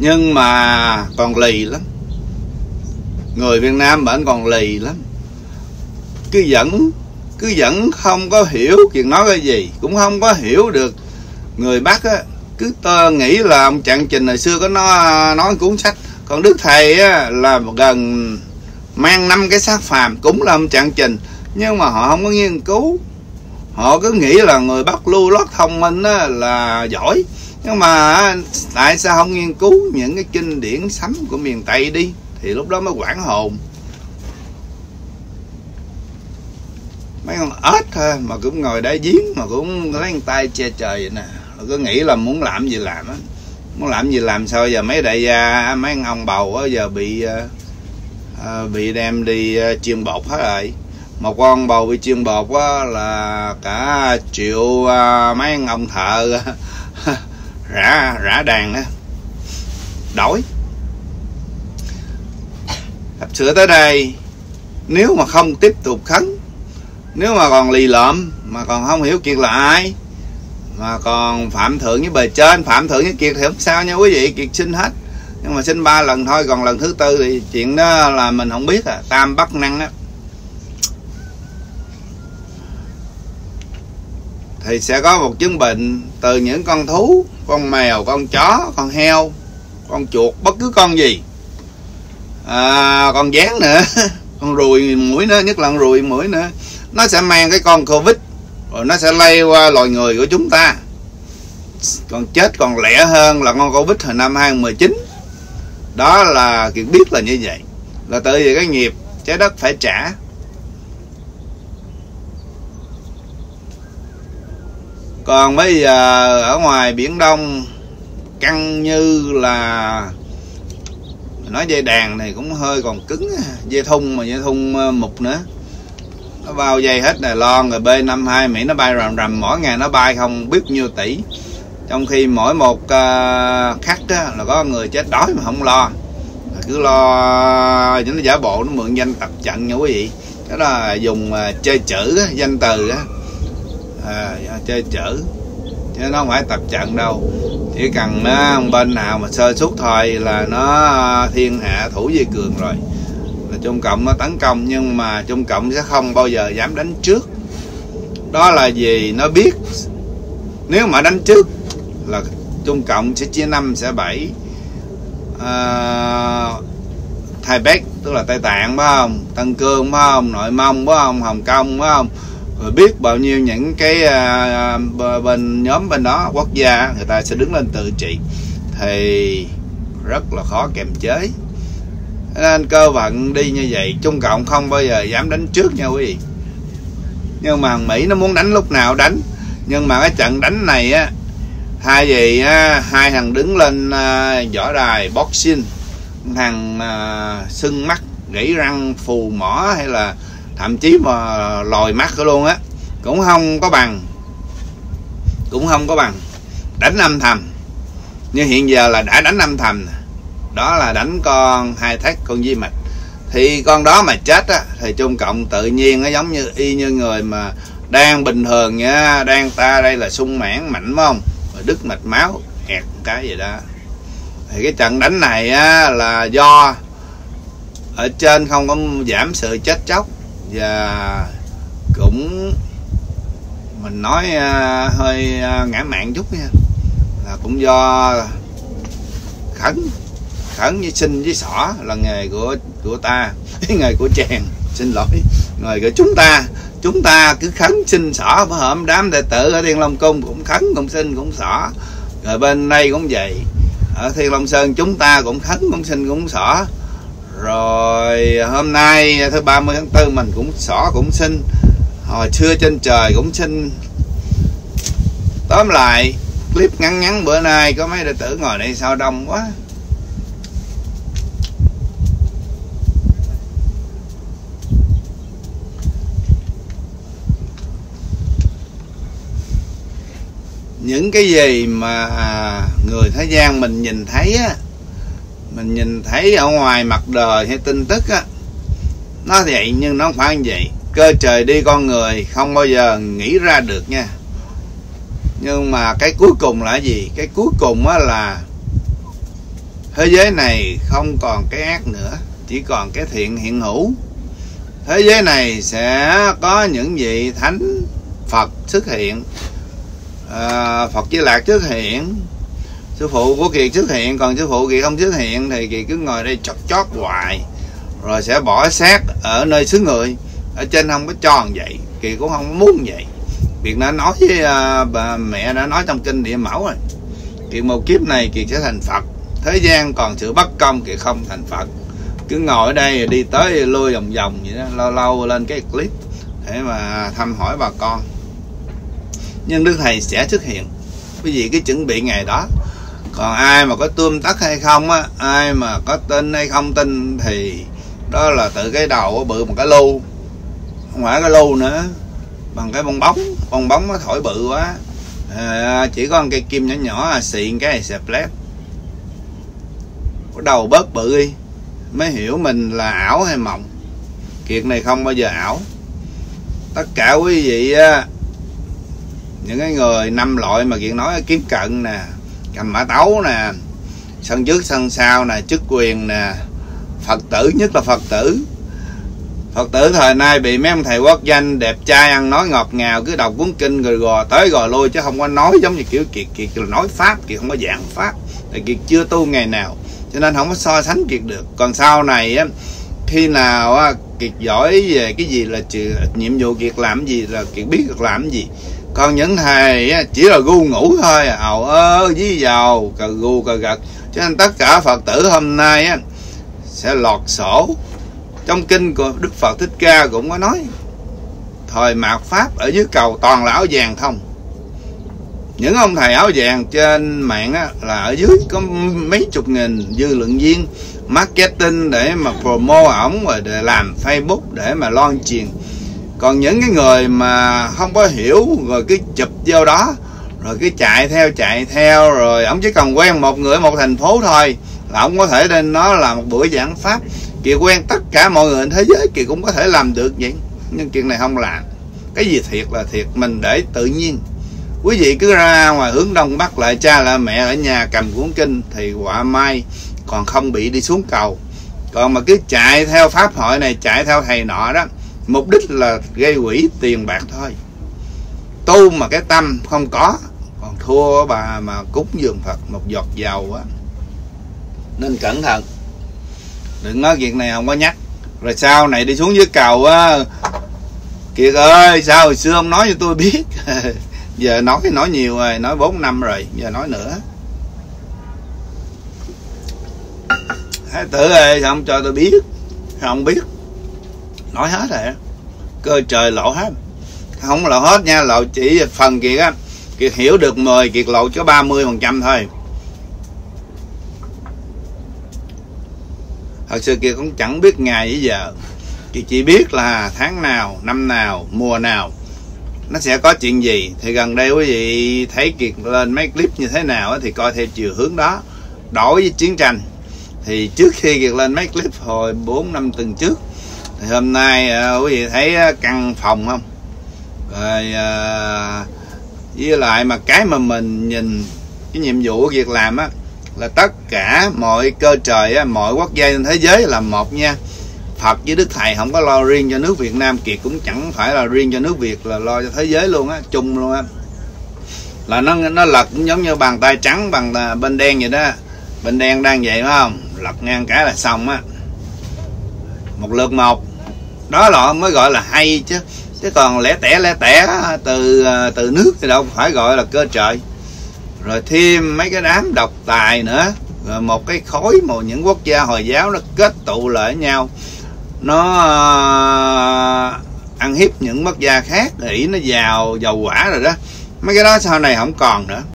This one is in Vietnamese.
nhưng mà còn lì lắm. Người Việt Nam vẫn còn lì lắm. Cứ vẫn cứ vẫn không có hiểu chuyện nói cái gì cũng không có hiểu được người Bắc á. Cứ tơ nghĩ là ông Trạng Trình hồi xưa có nói, nói cuốn sách còn Đức Thầy á, là gần mang năm cái xác phàm cũng là ông Trạng Trình nhưng mà họ không có nghiên cứu. Họ cứ nghĩ là người Bắc lưu lót thông minh á, là giỏi nhưng mà tại sao không nghiên cứu những cái kinh điển sấm của miền Tây đi? Thì lúc đó mới quảng hồn. Mấy con ếch thôi mà cũng ngồi đáy giếng mà cũng lấy tay che trời vậy nè. Rồi cứ nghĩ là muốn làm gì làm á. Muốn làm gì làm sao giờ mấy đại gia mấy ông bầu á giờ bị à, bị đem đi ờ, chiên bột hết rồi. Một con bầu bị chiên bột á là cả triệu à, mấy ông thợ rã rã đàn á. Đổi. Sắp sửa tới đây, nếu mà không tiếp tục khấn, nếu mà còn lì lợm, mà còn không hiểu kiệt là ai mà còn phạm thượng với bề trên, phạm thượng với kiệt thì không sao nha quý vị, kiệt xin hết. Nhưng mà xin ba lần thôi, còn lần thứ tư thì chuyện đó là mình không biết à. Tam bắt năng á. Thì sẽ có một chứng bệnh từ những con thú con mèo con chó con heo con chuột bất cứ con gì. À, con dán nữa con ruồi mũi nữa nhất là con ruồi mũi nữa. Nó sẽ mang cái con covid rồi nó sẽ lây qua loài người của chúng ta. Còn chết còn lẻ hơn là con covid hồi năm 2019 đó là kiệt biết là như vậy. Là tự vì cái nghiệp trái đất phải trả. Còn bây giờ ở ngoài biển đông căng như là nói dây đàn này cũng hơi còn cứng dây thun mà dây thun ờ, mục nữa. Nó bao dây hết Đài Loan rồi B52 Mỹ nó bay rầm rầm mỗi ngày nó bay không biết nhiêu tỷ. Trong khi mỗi một ờ, uh, đó, là có người chết đói mà không lo. Cứ lo cho nó giả bộ nó mượn danh tập trận nha quý vị. Đó là dùng uh, chơi chữ danh từ á à, dạ, chơi chữ. Chứ nó không phải tập trận đâu. Chỉ cần nó bên nào mà sơ suất thôi là nó à, thiên hạ thủ di cường rồi. Là trung cộng nó tấn công nhưng mà trung cộng sẽ không bao giờ dám đánh trước. Đó là gì nó biết nếu mà đánh trước là trung cộng sẽ chia năm sẽ bảy. À, Thái Bắc tức là Tây Tạng phải không? Tân Cương phải không? Nội Mông phải không? Hồng Kông phải không? Rồi biết bao nhiêu những cái à, à, bên nhóm bên đó quốc gia người ta sẽ đứng lên tự trị. Thì rất là khó kềm chế. Nên cơ vận đi như vậy trung cộng không bao giờ dám đánh trước nha quý vị. Nhưng mà mỹ nó muốn đánh lúc nào đánh. Nhưng mà cái trận đánh này á hai gì á, hai thằng đứng lên à, võ đài boxing thằng à, sưng mắt gãy răng phù mỏ hay là thậm chí mà lòi mắt luôn á. Cũng không có bằng. Cũng không có bằng. Đánh âm thầm. Như hiện giờ là đã đánh âm thầm đó là đánh con hai thác con di mạch thì con đó mà chết á thì trung cộng tự nhiên nó giống như y như người mà đang bình thường nha. Đang ta đây là sung mãn mạnh phải không? Đứt mạch máu ẹt cái gì đó. Thì cái trận đánh này á, là do ở trên không có giảm sự chết chóc và cũng mình nói uh, hơi uh, ngã mạng chút nha. Là cũng do khẩn khẩn với sinh với xỏ là nghề của của ta cái nghề của chàng xin lỗi nghề của chúng ta. Chúng ta cứ khấn xin xỏ phải hôm đám đệ tử ở thiên long cung cũng khấn cũng xin cũng xỏ rồi bên đây cũng vậy. Ở thiên long sơn chúng ta cũng khấn cũng xin cũng xỏ rồi, hôm nay, thứ 30 tháng 4 mình cũng xỏ cũng xin, hồi xưa trên trời cũng xin. Tóm lại, clip ngắn ngắn bữa nay có mấy đệ tử ngồi đây sao đông quá. Những cái gì mà người thế gian mình nhìn thấy á mình nhìn thấy ở ngoài mặt đời hay tin tức á nó vậy nhưng nó không phải như vậy. Cơ trời đi con người không bao giờ nghĩ ra được nha. Nhưng mà cái cuối cùng là gì? Cái cuối cùng á là thế giới này không còn cái ác nữa chỉ còn cái thiện hiện hữu. Thế giới này sẽ có những vị thánh phật xuất hiện à, phật di lạc xuất hiện sư phụ của kiệt xuất hiện, còn sư phụ kiệt không xuất hiện thì kiệt cứ ngồi đây chót chót hoài, rồi sẽ bỏ xác ở nơi xứ người, ở trên không có tròn vậy. Kiệt cũng không muốn vậy. Kiệt đã nói với à, bà mẹ đã nói trong kinh địa mẫu rồi. Kiệt một kiếp này kiệt sẽ thành phật. Thế gian còn sự bất công kiệt không thành phật. Cứ ngồi ở đây đi tới lui vòng vòng vậy đó, lâu lâu lên cái clip để mà thăm hỏi bà con. Nhưng đức thầy sẽ xuất hiện. Quý vị cứ chuẩn bị ngày đó còn ai mà có tươm tắt hay không á ai mà có tin hay không tin thì đó là tự cái đầu bự một cái lu. Không phải cái lu nữa bằng cái bong bóng. Bong bóng nó thổi bự quá. À, chỉ có cây kim nhỏ nhỏ à, xịn cái này xẹp lép đầu bớt bự đi mới hiểu mình là ảo hay mộng. Kiệt này không bao giờ ảo. Tất cả quý vị á những cái người năm loại mà kiện nói kiếm cận nè cầm mã tấu nè sân trước sân sau nè chức quyền nè phật tử nhất là phật tử. Phật tử thời nay bị mấy ông thầy quốc danh đẹp trai ăn nói ngọt ngào cứ đọc cuốn kinh rồi gò tới gò lui chứ không có nói giống như kiểu kiệt kiệt là nói pháp kiệt không có giảng pháp. Tại kiệt chưa tu ngày nào cho nên không có so sánh kiệt được. Còn sau này á khi nào á, kiệt giỏi về cái gì là chuyện nhiệm vụ kiệt làm gì là kiệt biết được làm gì còn những thầy chỉ là gu ngủ thôi à. ào ơ với giàu cờ gu cờ gật. Cho nên tất cả phật tử hôm nay á, sẽ lọt sổ. Trong kinh của đức phật thích ca cũng có nói thời mạt pháp ở dưới cầu toàn là áo vàng không? Những ông thầy áo vàng trên mạng á, là ở dưới có mấy chục nghìn dư luận viên marketing để mà promo ổng rồi để làm facebook để mà loan truyền còn những cái người mà không có hiểu, rồi cứ chụp vô đó, rồi cứ chạy theo chạy theo, rồi ổng chỉ cần quen một người ở một thành phố thôi, là ổng có thể lên nó là một buổi giảng pháp. Kỳ quen tất cả mọi người trên thế giới kỳ cũng có thể làm được vậy. Nhưng chuyện này không làm. Cái gì thiệt là thiệt, mình để tự nhiên. Quý vị cứ ra ngoài hướng đông bắc lại, cha lại mẹ ở nhà cầm cuốn kinh thì quả mai còn không bị đi xuống cầu. Còn mà cứ chạy theo pháp hội này, chạy theo thầy nọ đó mục đích là gây quỹ tiền bạc thôi. Tu mà cái tâm không có, còn thua bà mà cúng dường phật một giọt dầu á. Nên cẩn thận. Đừng nói việc này không có nhắc. Rồi sau này đi xuống dưới cầu á, kiệt ơi, sao hồi xưa ông nói cho tôi biết? Giờ nói nói nhiều rồi, nói bốn năm rồi, giờ nói nữa. Thái tử ơi, sao không cho tôi biết? Không biết? Nói hết rồi. Cơ trời lộ hết. Không lộ hết nha, lộ chỉ phần kiệt á. Kiệt hiểu được 10 kiệt lộ cho 30 phần trăm thôi. Thật sự kiệt cũng chẳng biết ngày với giờ. Kiệt chỉ biết là tháng nào, năm nào, mùa nào. Nó sẽ có chuyện gì. Thì gần đây quý vị thấy kiệt lên mấy clip như thế nào thì coi theo chiều hướng đó. Đổi với chiến tranh. Thì trước khi kiệt lên mấy clip hồi 4 năm tuần trước thì hôm nay ờ, quý vị thấy ờ, căn phòng không? Rồi ờ, với lại mà cái mà mình nhìn cái nhiệm vụ của việc làm á là tất cả mọi cơ trời á, mọi quốc gia trên thế giới là một nha. Phật với Đức Thầy không có lo riêng cho nước Việt Nam Kiệt cũng chẳng phải là riêng cho nước Việt là lo cho thế giới luôn á chung luôn á. Là nó nó lật cũng giống như bàn tay trắng bằng à, bên đen vậy đó. Bên đen đang vậy phải không? Lật ngang cái là xong á. Một lượt một đó là mới gọi là hay chứ. Chứ còn lẻ tẻ lẻ tẻ từ à, từ nước thì đâu phải gọi là cơ trời. Rồi thêm mấy cái đám độc tài nữa. Rồi một cái khối một những quốc gia hồi giáo nó kết tụ lại nhau. Nó uh, ăn hiếp những quốc gia khác để nó giàu giàu quả rồi đó. Mấy cái đó sau này không còn nữa.